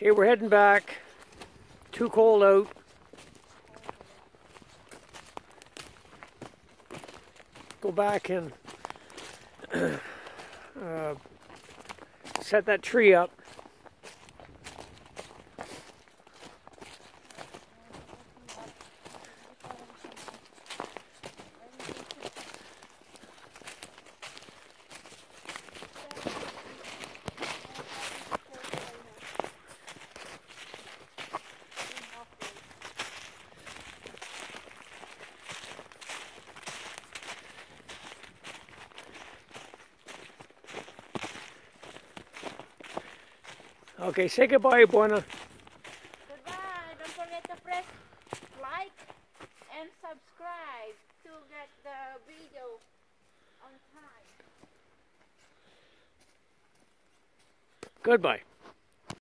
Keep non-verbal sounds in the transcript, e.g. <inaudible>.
Okay, we're heading back. Too cold out. Go back and <clears throat> uh, set that tree up. Okay, say goodbye, Buena. Goodbye. Don't forget to press like and subscribe to get the video on time. Goodbye.